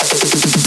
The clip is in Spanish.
Gracias.